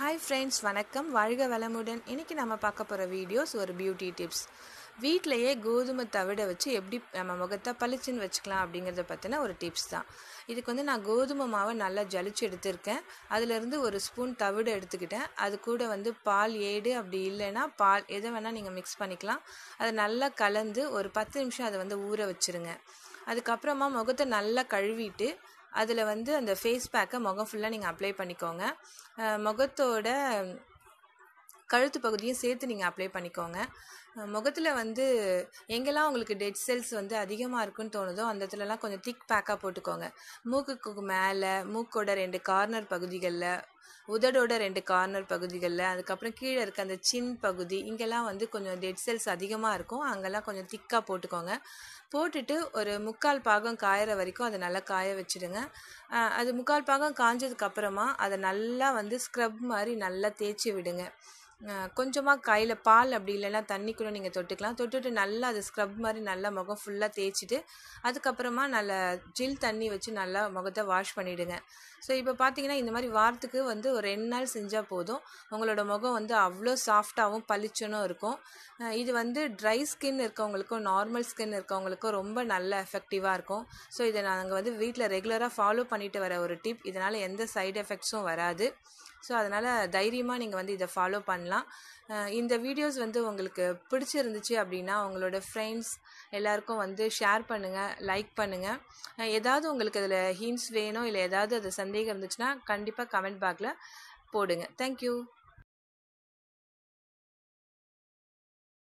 Hi friends வணக்கம். வாழ்க வளமுடன். இன்றைக்கி நம்ம பார்க்க போகிற வீடியோஸ் ஒரு பியூட்டி டிப்ஸ் வீட்டிலையே கோதுமை தவிட வச்சு எப்படி நம்ம முகத்தை பளிச்சுன்னு வச்சுக்கலாம் அப்படிங்கிறத பற்றின ஒரு டிப்ஸ் தான். இதுக்கு வந்து நான் கோதுமை மாவை நல்லா ஜலிச்சு எடுத்திருக்கேன். அதுலேருந்து ஒரு ஸ்பூன் தவிடு எடுத்துக்கிட்டேன். அது கூட வந்து பால் ஏடு அப்படி இல்லைன்னா பால் எதை வேணால் நீங்கள் மிக்ஸ் பண்ணிக்கலாம். அதை நல்லா கலந்து ஒரு பத்து நிமிஷம் அதை வந்து ஊற வச்சுருங்க. அதுக்கப்புறமா முகத்தை நல்லா கழுவிட்டு அதில் வந்து அந்த ஃபேஸ் பேக்கை முகம் ஃபுல்லாக நீங்கள் அப்ளை பண்ணிக்கோங்க. முகத்தோட கழுத்து பகுதியும் சேர்த்து நீங்கள் அப்ளை பண்ணிக்கோங்க. முகத்தில் வந்து எங்கெல்லாம் உங்களுக்கு டெட் செல்ஸ் வந்து அதிகமாக இருக்குன்னு தோணுதோ அந்த இடத்துலலாம் கொஞ்சம் திக் பேக்காக போட்டுக்கோங்க. மூக்குக்கு மேலே மூக்கோட ரெண்டு கார்னர் பகுதிகளில் உதடோட ரெண்டு கார்னர் பகுதிகளில் அதுக்கப்புறம் கீழே இருக்க அந்த சின் பகுதி இங்கெல்லாம் வந்து கொஞ்சம் டெட் செல்ஸ் அதிகமாக இருக்கும். அங்கெல்லாம் கொஞ்சம் திக்காக போட்டுக்கோங்க. போட்டுட்டு ஒரு முக்கால் பாகம் காயிற வரைக்கும் அதை நல்லா காய வச்சுடுங்க. அது முக்கால் பாகம் காஞ்சதுக்கப்புறமா அதை நல்லா வந்து ஸ்க்ரப் மாதிரி நல்லா தேய்ச்சி விடுங்க. கொஞ்சமாக கையில் பால் அப்படி இல்லைன்னா தண்ணி கூட நீங்கள் தொட்டுக்கலாம். தொட்டுட்டு நல்லா அது ஸ்க்ரப் மாதிரி நல்லா முகம் ஃபுல்லாக தேய்ச்சிட்டு அதுக்கப்புறமா நல்ல ஜில் தண்ணி வச்சு நல்லா முகத்தை வாஷ் பண்ணிவிடுங்க ஸோ இப்போ பார்த்தீங்கன்னா இந்த மாதிரி வாரத்துக்கு வந்து ஒரு ரெண்டு நாள் செஞ்சால் போதும். உங்களோட முகம் வந்து அவ்வளோ சாஃப்டாகவும் பளிச்சுன்னு இருக்கும். இது வந்து ட்ரை ஸ்கின் இருக்கவங்களுக்கும் நார்மல் ஸ்கின் இருக்கவங்களுக்கும் ரொம்ப நல்ல எஃபெக்டிவாக இருக்கும். ஸோ இதை நாங்கள் வந்து வீட்டில் ரெகுலராக ஃபாலோ பண்ணிட்டு வர ஒரு டிப் இதனால் எந்த சைடு எஃபெக்ட்ஸும் வராது. ஸோ அதனால் தைரியமாக நீங்கள் வந்து இதை ஃபாலோ பண்ணலாம். இந்த வீடியோஸ் வந்து உங்களுக்கு பிடிச்சிருந்துச்சு அப்படின்னா உங்களோட ஃப்ரெண்ட்ஸ் எல்லாருக்கும் வந்து ஷேர் பண்ணுங்கள் லைக் பண்ணுங்கள் ஏதாவது உங்களுக்கு அதில் ஹீன்ஸ் வேணும் இல்லை ஏதாவது அது சந்தேகம் இருந்துச்சுன்னா கண்டிப்பாக கமெண்ட் பாக்ஸில் போடுங்க. தேங்க்யூ